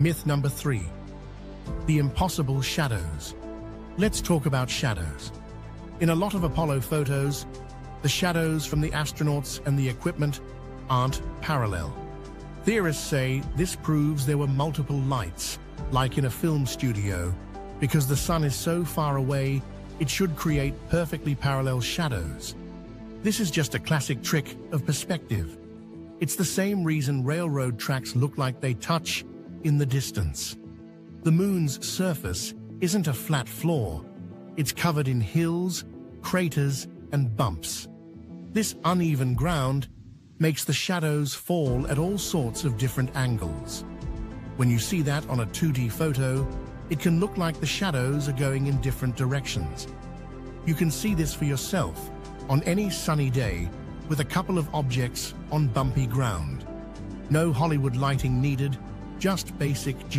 Myth number three, the impossible shadows. Let's talk about shadows. In a lot of Apollo photos, the shadows from the astronauts and the equipment aren't parallel. Theorists say this proves there were multiple lights, like in a film studio, because the sun is so far away, it should create perfectly parallel shadows. This is just a classic trick of perspective. It's the same reason railroad tracks look like they touch in the distance. The moon's surface isn't a flat floor. It's covered in hills, craters, and bumps. This uneven ground makes the shadows fall at all sorts of different angles. When you see that on a 2D photo, it can look like the shadows are going in different directions. You can see this for yourself on any sunny day with a couple of objects on bumpy ground. No Hollywood lighting needed, just basic geometry.